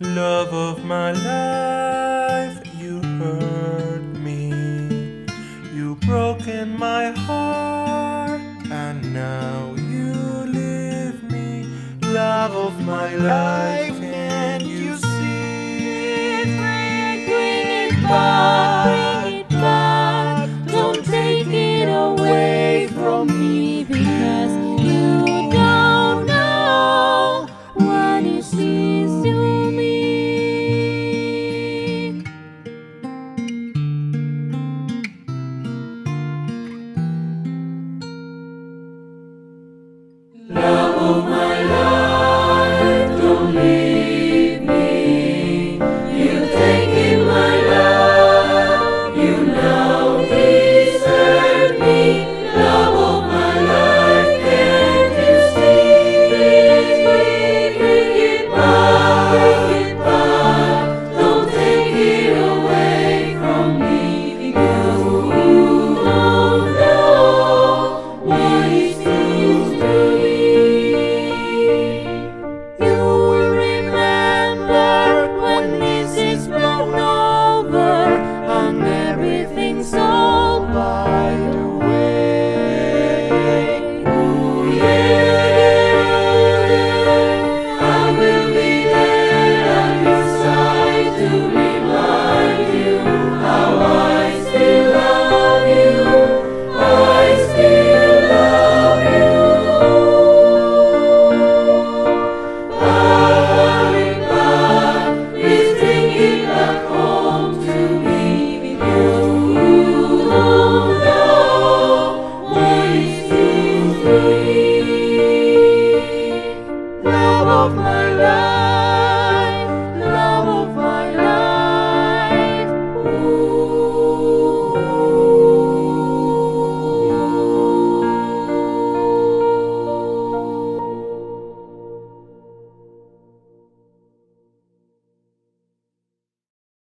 Love of my life, you hurt me. You broken my heart, and now you leave me, love of my life.